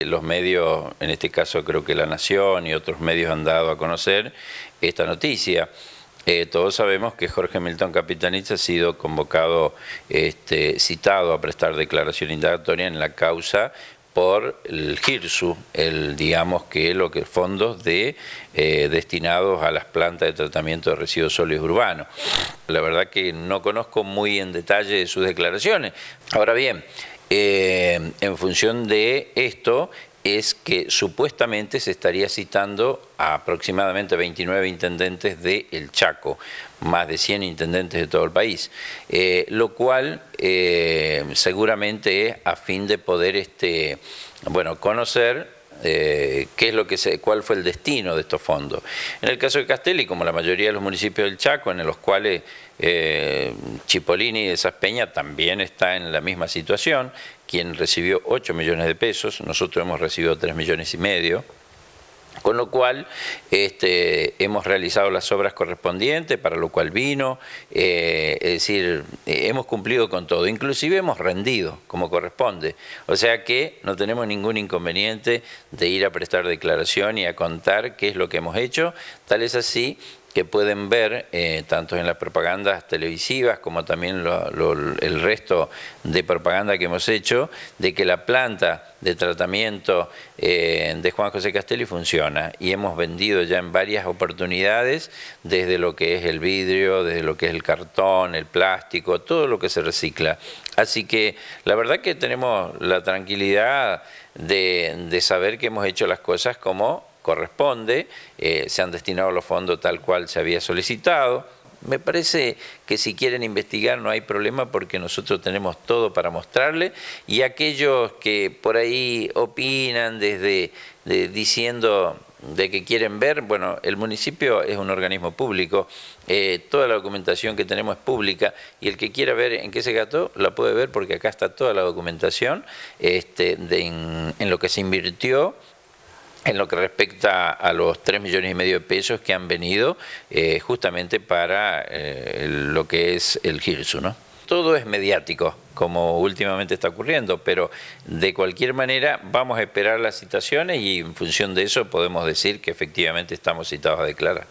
Los medios, en este caso creo que La Nación y otros medios han dado a conocer esta noticia. Eh, todos sabemos que Jorge Milton Capitanich ha sido convocado, este, citado a prestar declaración indagatoria en la causa por el GIRSU, el, digamos que lo que fondos de, eh, destinados a las plantas de tratamiento de residuos sólidos urbanos. La verdad que no conozco muy en detalle sus declaraciones. Ahora bien, eh, en función de esto es que supuestamente se estaría citando a aproximadamente 29 intendentes de El Chaco, más de 100 intendentes de todo el país, eh, lo cual eh, seguramente es a fin de poder este, bueno, conocer eh, qué es lo que se, cuál fue el destino de estos fondos. En el caso de Castelli, como la mayoría de los municipios del Chaco, en los cuales eh, Chipolini de Peñas también está en la misma situación, quien recibió 8 millones de pesos, nosotros hemos recibido 3 millones y medio, con lo cual este, hemos realizado las obras correspondientes, para lo cual vino, eh, es decir, eh, hemos cumplido con todo, inclusive hemos rendido como corresponde. O sea que no tenemos ningún inconveniente de ir a prestar declaración y a contar qué es lo que hemos hecho, tal es así que pueden ver eh, tanto en las propagandas televisivas como también el resto de propaganda que hemos hecho, de que la planta de tratamiento eh, de Juan José Castelli funciona y hemos vendido ya en varias oportunidades desde lo que es el vidrio, desde lo que es el cartón, el plástico, todo lo que se recicla. Así que la verdad que tenemos la tranquilidad de, de saber que hemos hecho las cosas como corresponde, eh, se han destinado los fondos tal cual se había solicitado. Me parece que si quieren investigar no hay problema porque nosotros tenemos todo para mostrarle y aquellos que por ahí opinan desde diciendo de que quieren ver, bueno, el municipio es un organismo público, eh, toda la documentación que tenemos es pública y el que quiera ver en qué se gastó la puede ver porque acá está toda la documentación este, de en lo que se invirtió en lo que respecta a los 3 millones y medio de pesos que han venido eh, justamente para eh, lo que es el GIRSU. ¿no? Todo es mediático, como últimamente está ocurriendo, pero de cualquier manera vamos a esperar las citaciones y en función de eso podemos decir que efectivamente estamos citados a declarar.